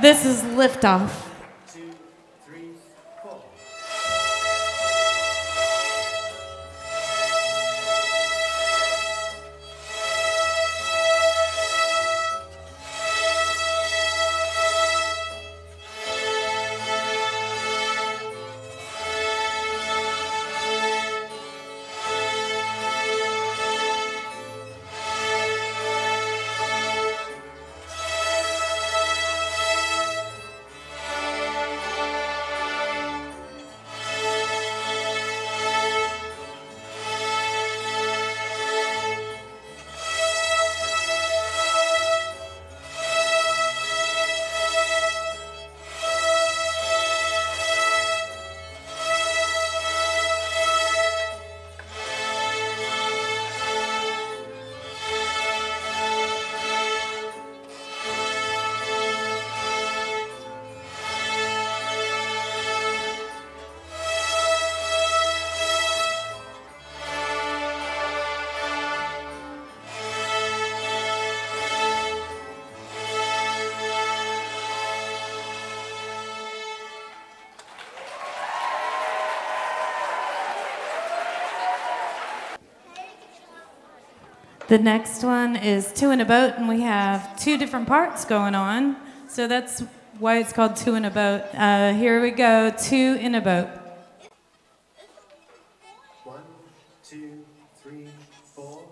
This is Liftoff. The next one is Two in a Boat, and we have two different parts going on. So that's why it's called Two in a Boat. Uh, here we go Two in a Boat. One, two, three, four.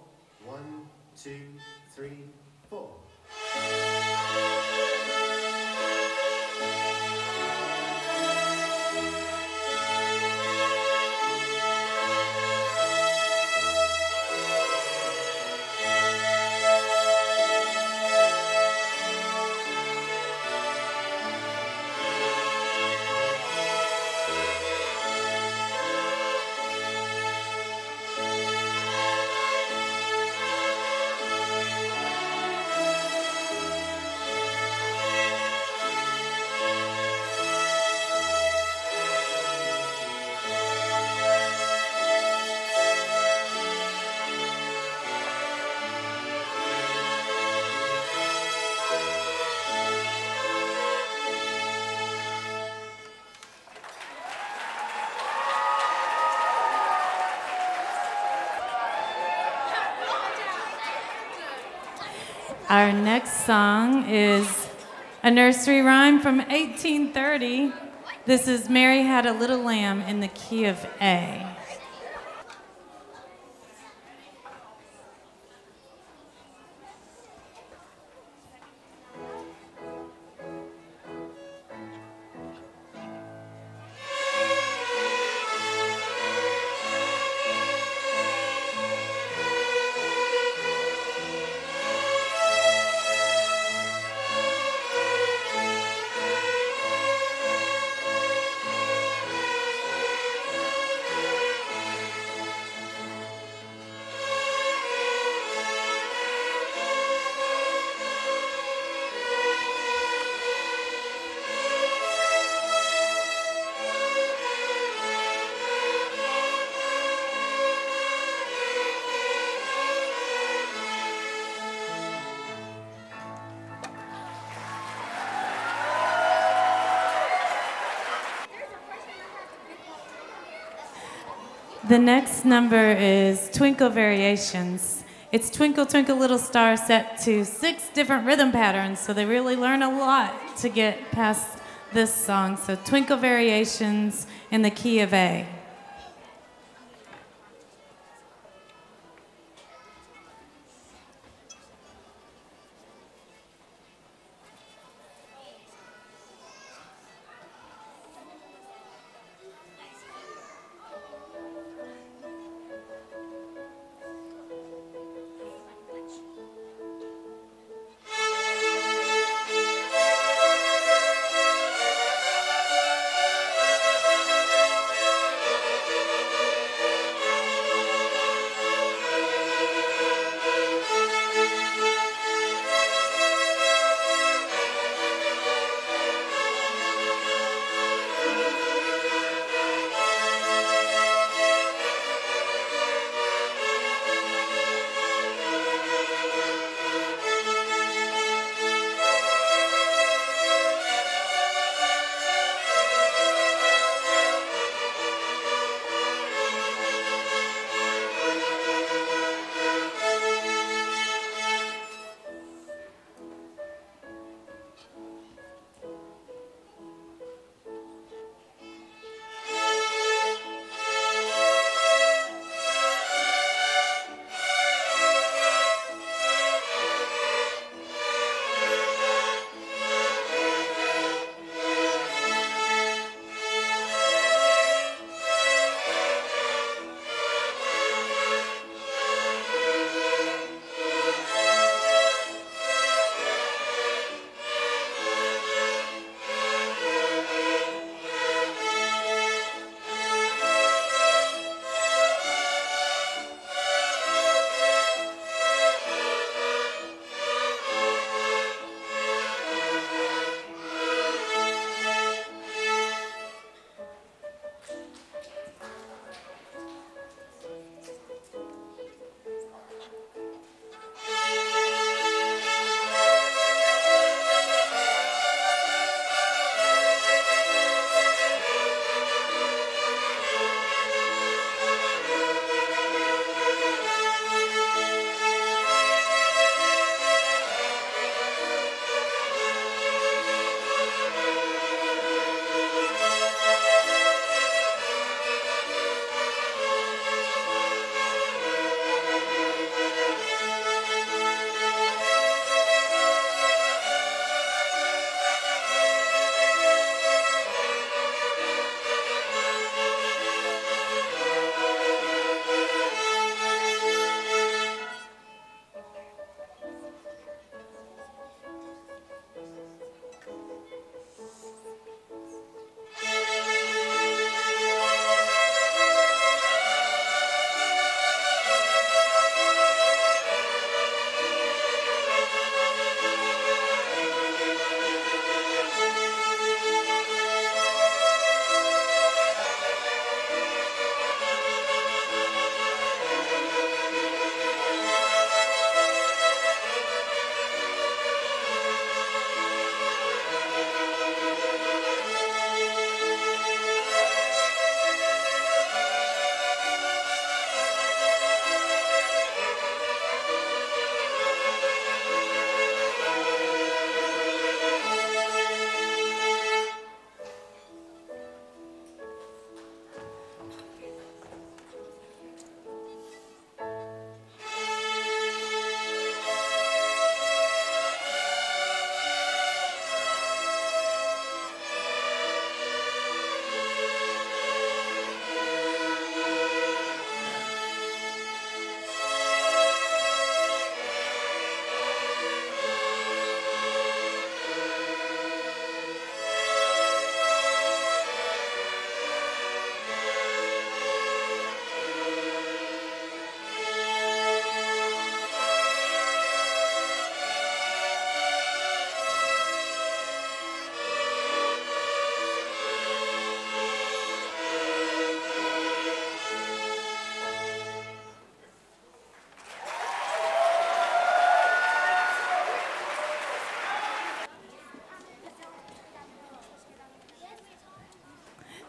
One, two, three, four. Our next song is a nursery rhyme from 1830. This is Mary Had a Little Lamb in the key of A. The next number is Twinkle Variations. It's Twinkle Twinkle Little Star set to six different rhythm patterns, so they really learn a lot to get past this song. So Twinkle Variations in the key of A.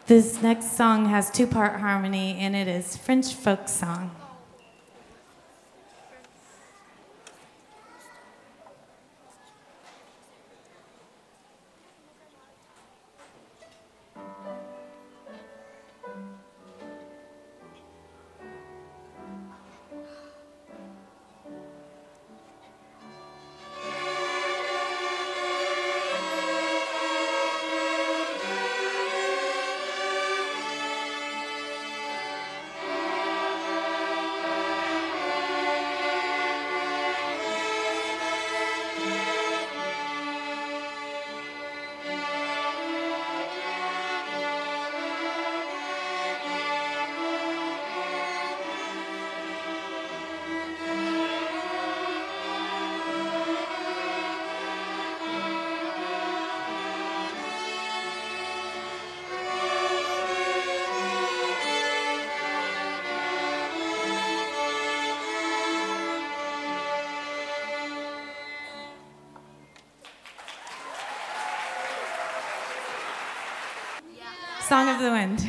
This next song has two part harmony, and it is French folk song. Song of the Wind.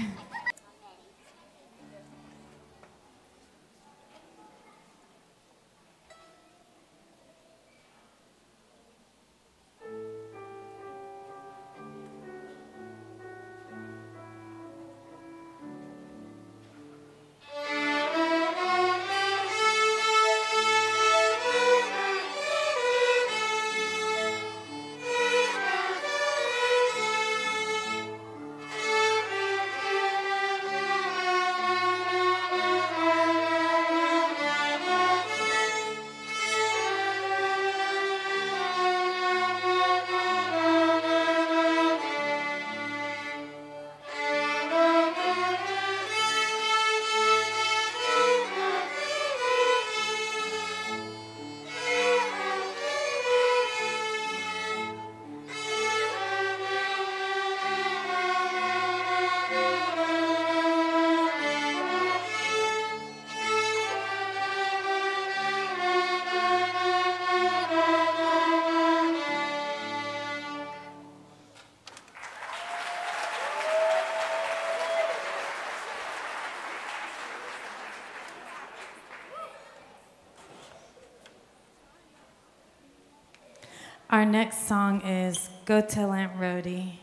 Our next song is Go Tell Aunt Rhody.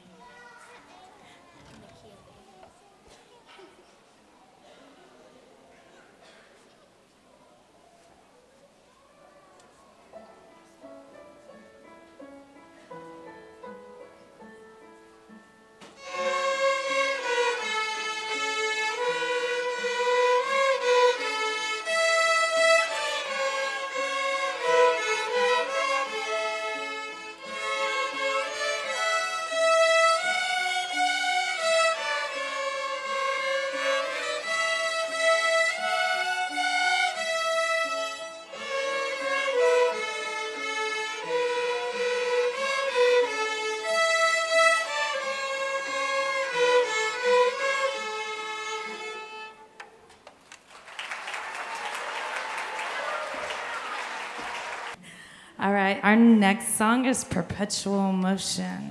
Our next song is Perpetual Motion.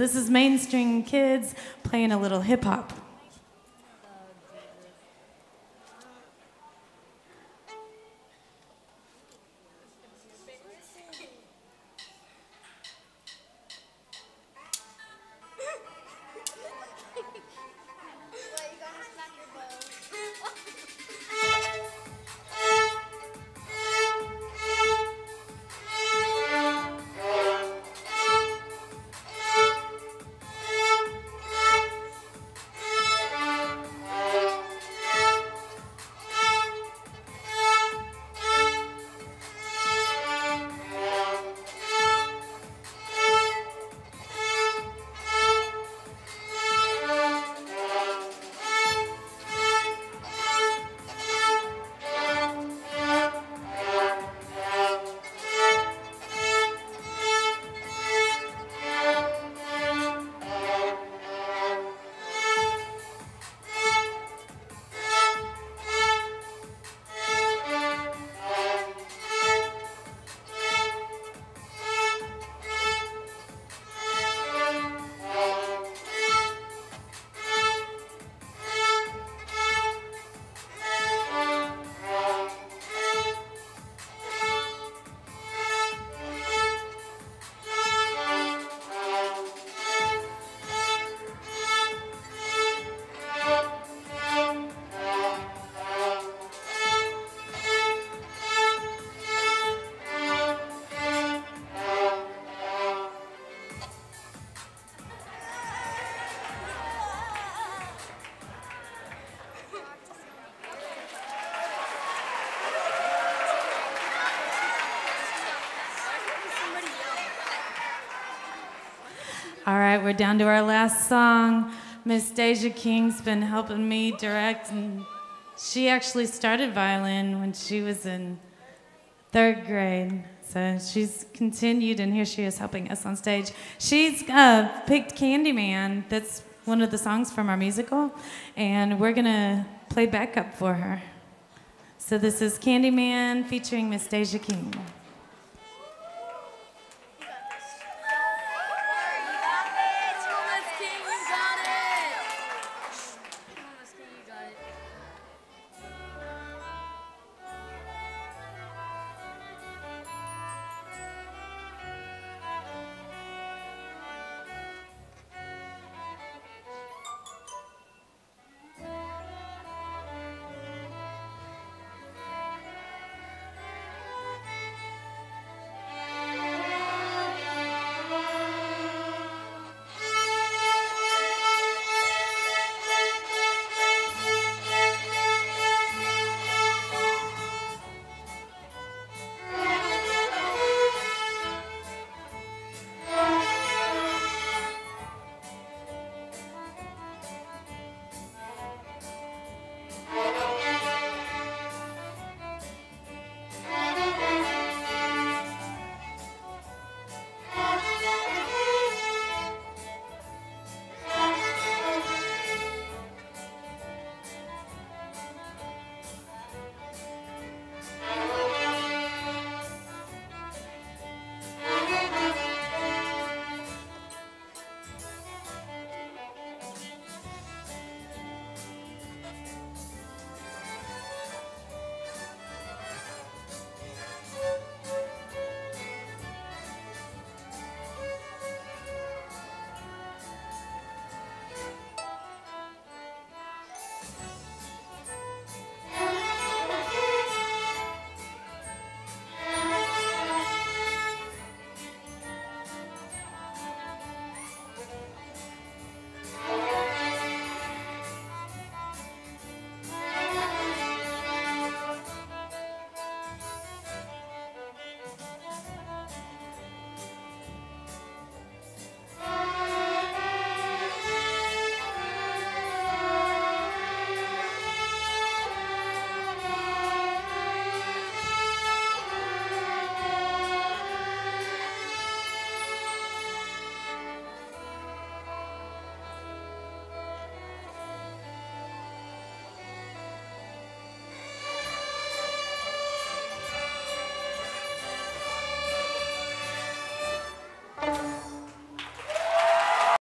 This is mainstream kids playing a little hip hop. All right, we're down to our last song. Miss Deja King's been helping me direct, and she actually started violin when she was in third grade. So she's continued, and here she is helping us on stage. She's uh, picked Candyman. That's one of the songs from our musical, and we're gonna play backup for her. So this is Candyman featuring Miss Deja King.